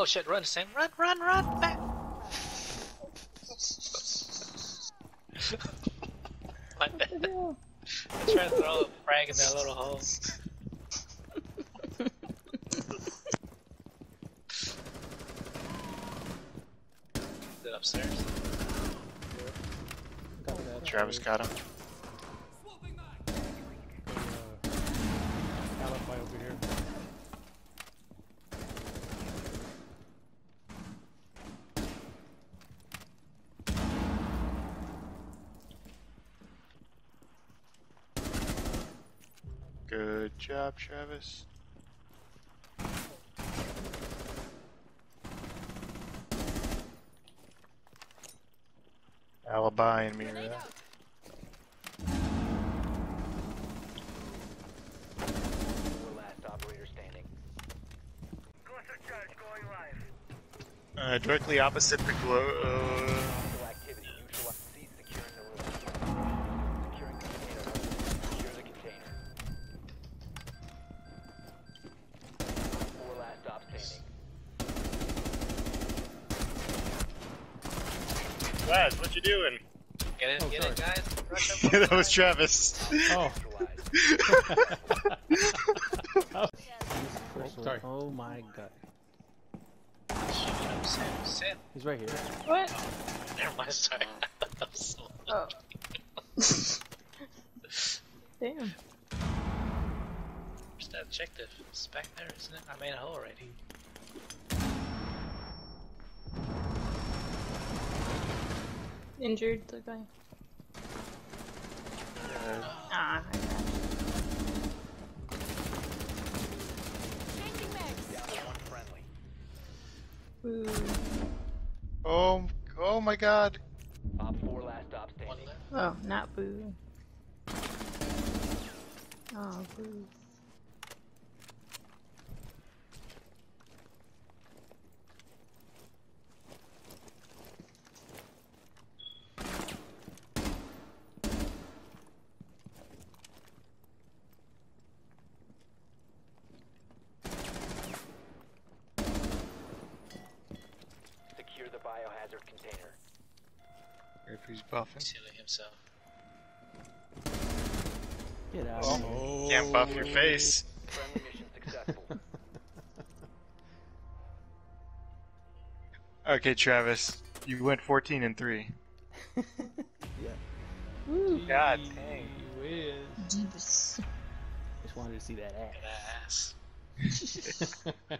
Oh shit, run, Sam. Run, run, run, back! My bad. I tried to throw a frag in that little hole. Is it upstairs? Got. Travis got him. Uh, alibi over here. Good job, Travis. Alibi and Mira. last operator standing. Uh, directly opposite the glow. Uh, Laz, what you doing? Get it, Oh, get sorry. it, guys. Yeah, that was Travis. Oh, Neutralized. oh sorry. Oh my god. Shoot him, Sam, Sam. He's right here. What? Oh, never mind, sorry. That was so- Oh. Damn. Where's that objective? It's back there, isn't it? I made a hole already. Injured the guy. Uh, Ah, I got Down to one friendly. Ooh. oh, oh my God. Op four last stop standing. Oh, not boo. Oh, boo. The container. If he's buffing. He's healing himself. Get out Oh. of here. Can't buff your face. Friendly mission successful. Okay, Travis, you went 14 and 3. Woo. God dang. You whiz. Jeebus. Just wanted to see that ass. Good ass.